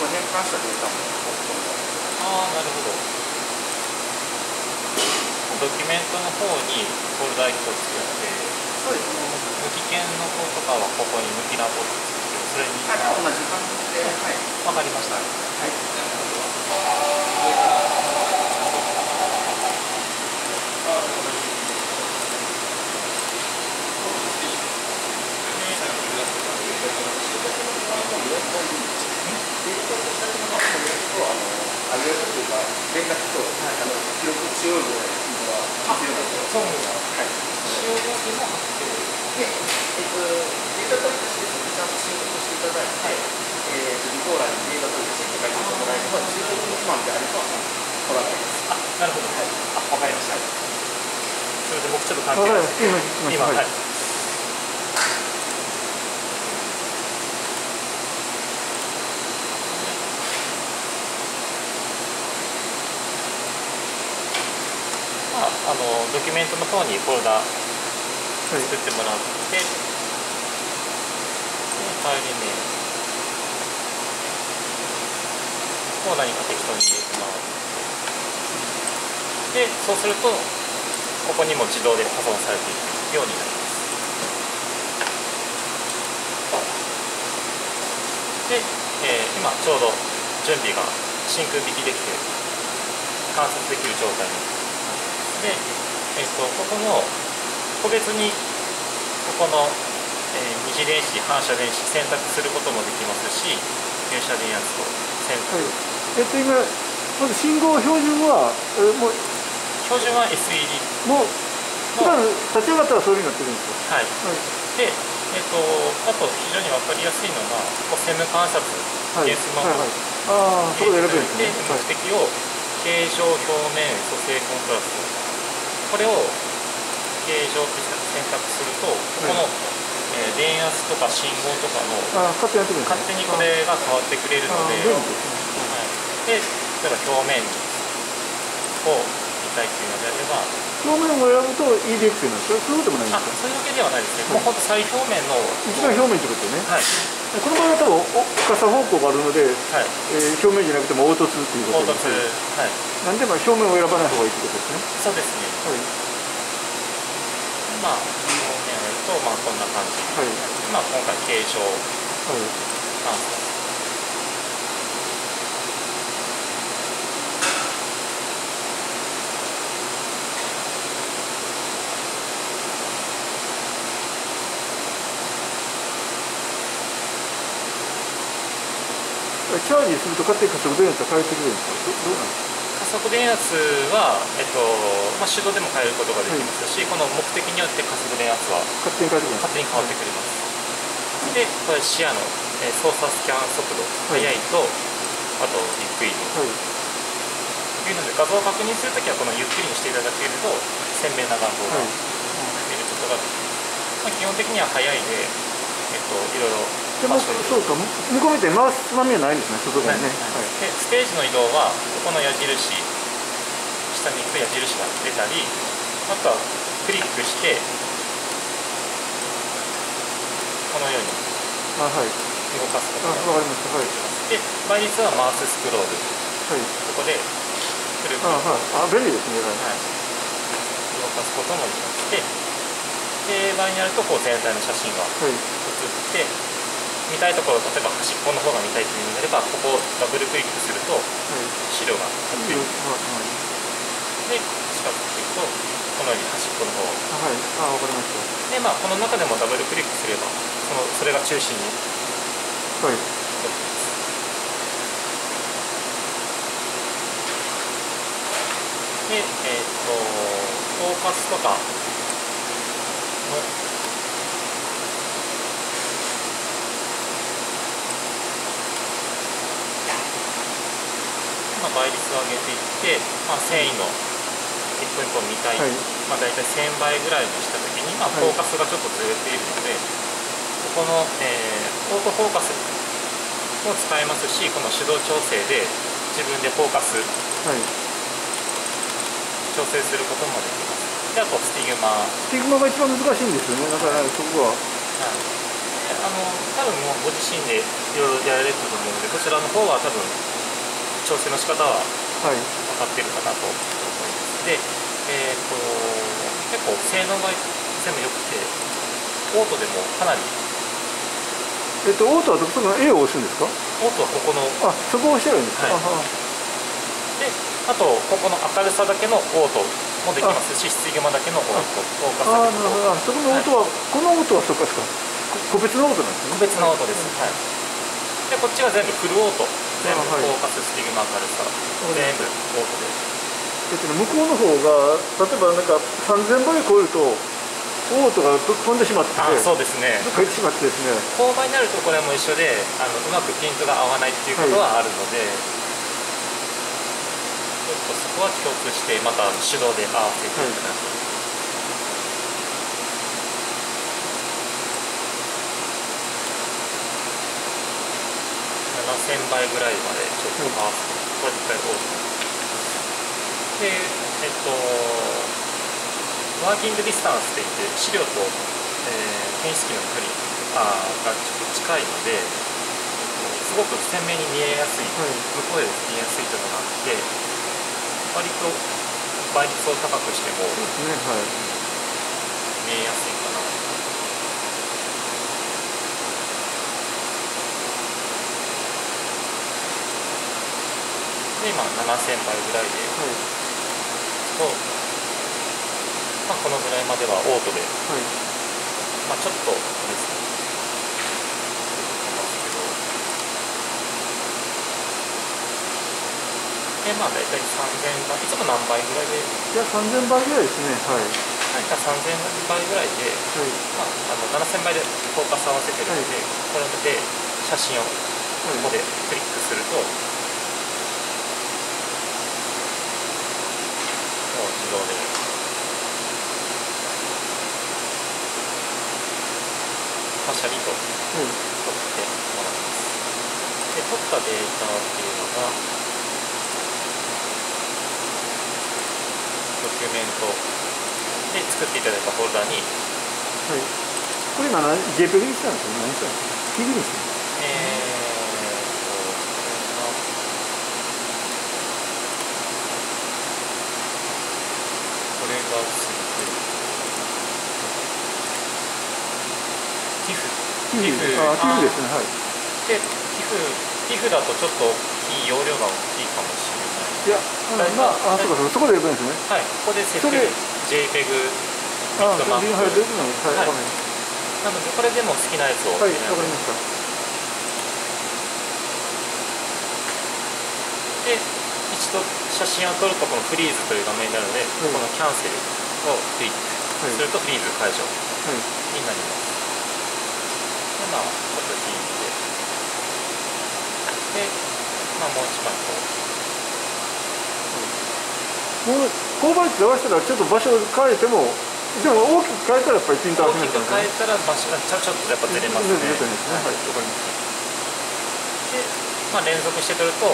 も変換したデータもああなるほど。ドキュメントの方にフォルダ1個作ってそうですね無期限の方とかはここに無期ラボって作ってそれにはい同じ感じではいわかりましたはいあげるというか連絡とあの記録しようのは必要だとそうなんだはい。使用料金も発生で、えっと、データ取りとしてちゃんと申告していただいて、えーと、リコーラーにデータ取りとして書いてもらえれば、15分未満であれば、取らないです。あなるほどあわかりました。それで僕ちょっと関係。ないりました。今はいあ、のドキュメントの方にフォルダ作ってもらって、でファイル名を何か適当に入れてもらってでそうするとここにも自動で保存されていくようになります。で、えー今ちょうど準備が真空引きできて観察できる状態にで、えー、とここの個別にここの、えー二次電子反射電子選択することもできますし入射電圧と選択、はい。えっと今まず信号標準はえーもう標準は SED もう普段立ち上がったらそういうふうになってるんですかはい。はい。で、えっとあと非常に分かりやすいのがこうセム観察はい。ケースマはいホはい。ああそこで選べるんですね。で目的を形状表面組成コントラストこれを形状って選択するとここの、えー電圧とか信号とかの勝手にこれが変わってくれるのではい、で例えば表面を見たいっていうのであれば。表面を選ぶと EDX になるんですかそういうこともないんあですか？そういうわけではないですね、もう本当最表面の。一番表面ってことね。はい。この場合は多分お深さ方向があるので、はい。えー表面じゃなくても凹凸っていうこ凹と凸ですねはい。なんでまあ表面を選ばない方がいいってことですね。そうですね。はい。まあ表面をやるとまあこんな感じ、はい。まあ今回形状。はい。観察チャージすると加速電圧が変えてくれるんですかどどうなんですか加速電圧は、えっとまあ、手動でも変えることができますし、この目的によって加速電圧は勝手に変わってくれます、でこれ視野の、えー操作スキャン速度速いと、あとゆっくりと。はい。いうので画像を確認するときはこのゆっくりにしていただけると鮮明な画像がはい。見ることができます、まあ、基本的には速いで、と、いろいろ。でもそうか向こう見て回すつまみはないんですね外側にね、はい。でステージの移動はここの矢印下に行くと矢印が出たりあとはクリックしてこのように動かすことあがわかりました。はい。で倍率はマウススクロール。はい。ここでくるくる。あはい。あ便利ですねはいはい、動かすこともできます。でで場合になるとこう全体の写真がはいて見たいところ例えば端っこの方が見たいというのであればここをダブルクリックするとはい資料がはっきり。で近づくとこのように端っこの方はい。あわかりましでまあこの中でもダブルクリックすればそのそれが中心に。たはい。でえっ、とフォーカスとかのまあ、倍率を上げていって、まあ、繊維の一本一本見たい、はい。まあ、大体1000倍ぐらいにしたときに、まあ、はい。フォーカスがちょっとずれているので、ここの、えーオートフォーカスも使えますしこの手動調整で自分でフォーカスはい。調整することもできます。であとスティグマ、はいスティグマが一番難しいんですよね。だからそこは。ああの多分もうご自身でいろいろやられてると思うのでこちらの方は多分調整の仕方ははい。分かってるかなと思います。でえっ、と結構性能が全部良くてオートでもかなりえっとオートはどこの A を押すんですか？オートはここのあそこを押してるんですか、はい。あであとここの明るさだけのオートもできますしスティグマだけのオートフォーカスああだけのなるほど。あそこのオートは、このオートはそっかそっか。こ個別のオートなんですね。個別のオートです、はい、でこっちは全部フルオート全部フォーカススティグマ明るさ全部オートでえっとね、向こうの方が例えばなんか3000倍超えるとオートがと飛んでしまって。あそうですね。どっか行ってしまってですね。高倍になるとこれも一緒であのうまくピントが合わないっていうことはあるので、ちょっとそこは共通してまた手動で合わせていただく、7000倍ぐらいまでちょっと合わせて、これ一回オートでえっとワーキングディスタンスって言って資料と、えー、検出器の距離あーがちょっと近いので、えっとすごく鮮明に見えやすい、はい。向こうで見えやすいというのがあって割と倍率を高くしてもねはい。見えやすいかなで今7000倍ぐらいで。はい。と、まあ、このぐらいまではオートで。はい。まあちょっとですね。で、まあ大体3000倍、いつも何倍ぐらいで、いや3000倍ぐらいですね。はい。何か3000倍ぐらいで、はい。まあ、あの7000倍でフォーカス合わせてるので、これで写真をここでクリックすると、もう自動でパシャリとはい撮ってもらいますで撮ったデータっていうのがドキュメントで作っていただいたフォルダに、はい。これ今何 JPEG にしたんですよ何したんですか PV にしたんですかえーとこれがこれ。がついてる TIFF TIFF あ TIFF ですね。はい。で TIFF, TIFF だとちょっと大きい容量が大きいかもしれないいやあまああそうかそうかそこで呼ぶんですねはい、ここで設それ定 JPEG ビあットマップリンハイ出てるのはい、はいなのでこれでも好きなやつをはいわかりましたで一度写真を撮るとこのフリーズという画面になるので、はいこのキャンセルをクリックするとフリーズ解除になりますはいでまあちょっと引いてでまあもう一枚こう。もう勾配って合わせたらちょっと場所を変えてもでも大きく変えたらやっぱりピント合わせ大きく変えたら場所がちょちょっとやっぱずれますね。ずれですねはい。わかりましで、まあ、連続して撮ると、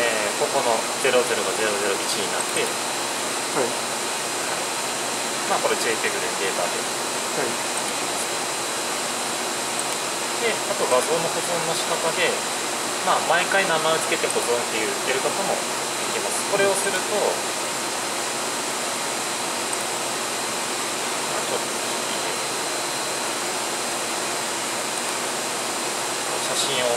えーここの00が001になって、たはい。まあ、これ JPEG でデータで。はい。であと画像の保存の仕方で、まあ、毎回名前を付けて保存っていうやることもできます。これをすると、まあ、ちょっと写真を。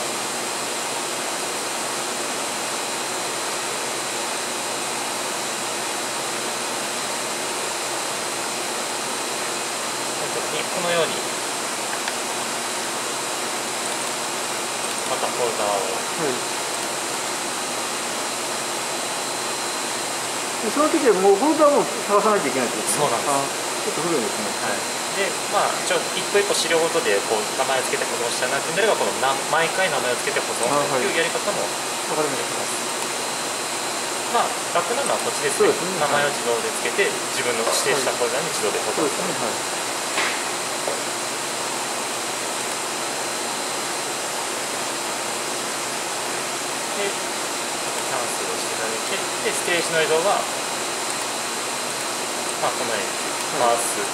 この時にこのようにまたフォルダーを。はい。でその時はもうフォルダーも探さなきゃいけないってことそうなんです。あちょっと古いですね。はい、でまあ一応一個一個資料ごとでこう名前を付けて保存したいなってんであればこのな毎回名前を付けて保存っていうやり方もわかります、まあ楽なのはこっちですね。すね。名前を自動で付けて自分の指定したフォルダに自動で保存する、はいでキャンセルをしていただいてでステージの移動はまあこのように回す、で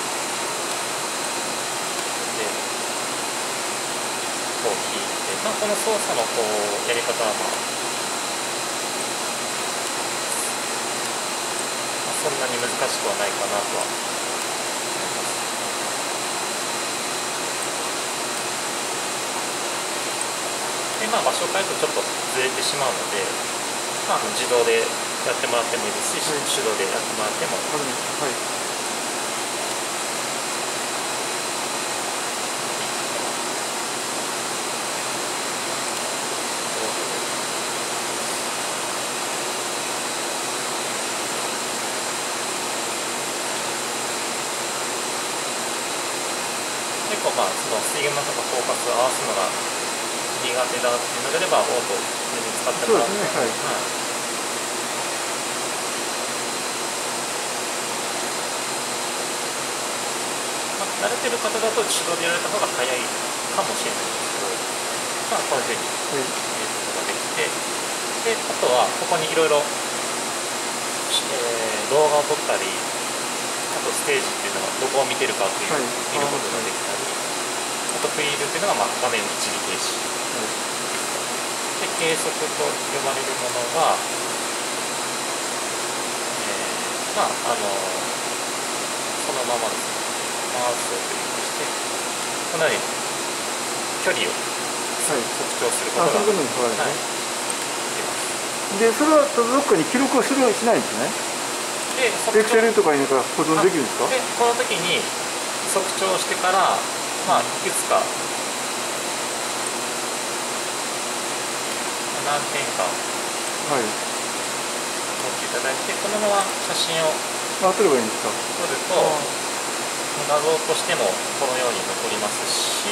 こう引いて、まあ、この操作のこうやり方は、まあ、まあそんなに難しくはないかなとは思います。でまあ場所を変えるとちょっとずれてしまうので、まあ、自動でやってもらってもいいですし、はい。手動でやってもらっても。あるんですはい。結構まあその水源とかフォーカスを合わすのが苦手だっていうのであればオート全然使ってもらってそう。ですねはい。はいまあ、慣れてる方だと手動でやられた方が早いかもしれないんですけど、まあ、こういうふうにはい入れることができてであとはここにいろいろ動画を撮ったりあとステージっていうのがどこを見てるかっていうのをはい見ることができたり、あとフリーズっていうのがまあ画面一時停止。で計測と呼ばれるものが、えーまああのそのままですね。マウスをクリックしてこのように距離をはい。測定するこあとがそういい。でそれはどっかに記録をするしないんですね。でエクセルとかになんか保存できるんですか？でこの時に測定してからまあいくつか。何点か。はい。撮っていただいてこのまま写真を。あ撮ればいいんですか？撮ると画像としてもこのように残りますし。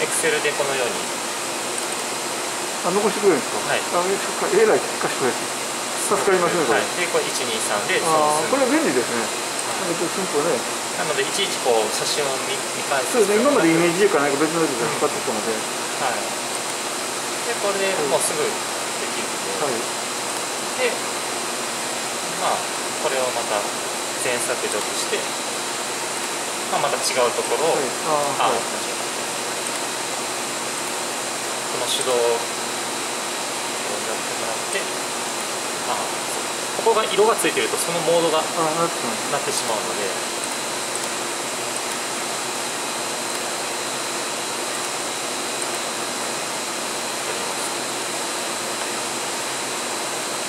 エクセルでこのように。あ残してくれるんですか？はい。あえそっか？えらい賢いやつ助かりますねこれ、はい、でこれ123でああこそうです。れ便利ですね。なんかちょっとね。なのでいちいちこう写真を見見返す。そうですね。今までイメージジかなんか別のやつで使ってたので、はい。でこれでもうすぐできるので、はい。でまあこれをまた全削除して、まあ、また違うところを、はい。ああ、ーはい。この手動をやってもらってあそうここが色がついてるとそのモードがあなってしまうので。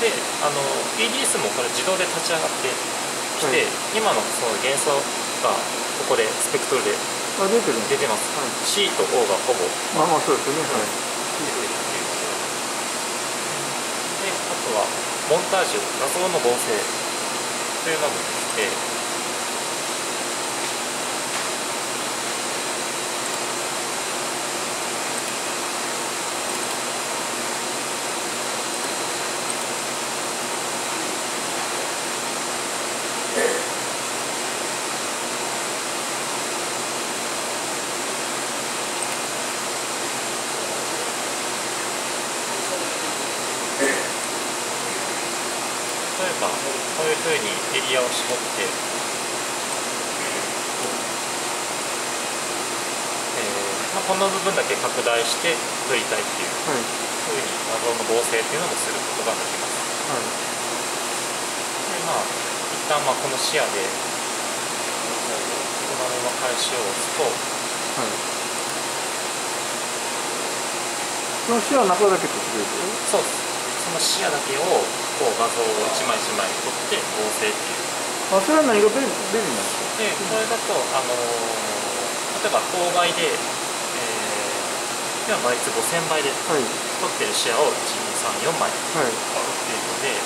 であの PDS もこれ自動で立ち上がってきて、今のその元素がここでスペクトルであ出てます、はい。C と O がほぼまあまあそうですよね。はい。出てるっていうであとはモンタージュ画像の合成というのもでして例えばこういうふうにエリアを絞って、えーまあ、この部分だけ拡大して撮りたいっていうはい。ふうに画像の合成っていうのもすることができます。はい。でまあ一旦まあこの視野でこのまま開始を押すとはい。その視野の中だけ撮ってくれるそうその視野だけをこう画像を一枚一枚撮って合成っていう。あそれは何が便利なんですか？でこれだと、あのー例えば勾配で、えー、今倍率5000倍ではい。撮ってる視野を1234枚はい。撮っているので、え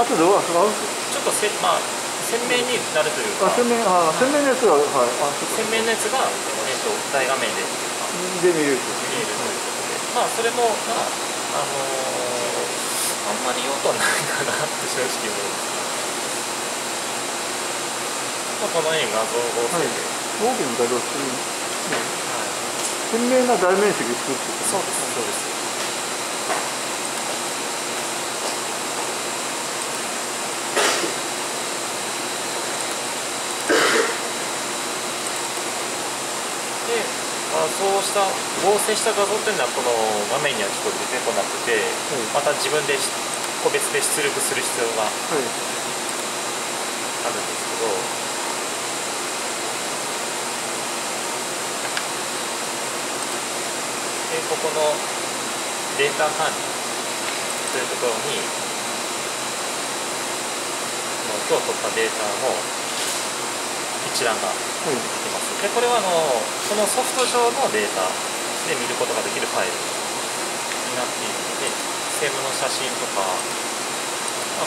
あとではそのーちょっとせ、まあ、鮮明になるというか。あ洗面あ洗面のやつははい。あ鮮明なやつが、えー、と大画面で。で見れると見えるということで、まあそれもまああのーあんまり用途はないかなって正直思います。まあ、画像合成はいで、大きな画像する、ね、はい鮮明な大面積作ってそうですそうです。像した合成した画像っていうのはこの画面にはちょっと出てこなくて、また自分でし個別で出力する必要がはい。あるんですけど。でここのデータ管理というところに今日取ったデータの一覧がはいできます。でこれはあのこのソフト上のデータで見ることができるファイルになっているのでセーブの写真とかは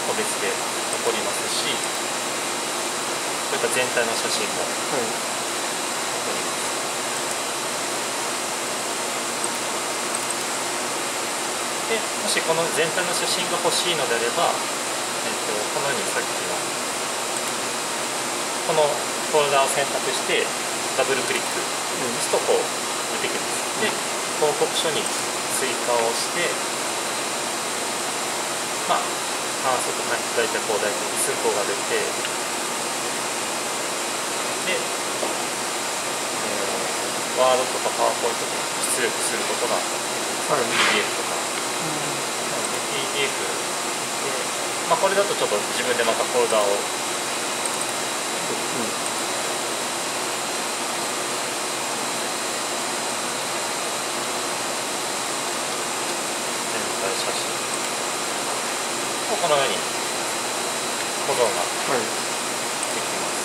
個別で残りますしこういった全体の写真もはい。残ります。でもしこの全体の写真が欲しいのであれば、えっとこのようにさっきのこのフォルダを選択してダブルクリック押すとこう出てきますで報告書に追加をしてまあ観測が大体こう大体寸法が出てで、えーワードとかパワーポイントで出力することがはい。PDF とか。なので PDF で、まあ、これだとちょっと自分でまたフォルダを全体写真をこのように保存がはい。できます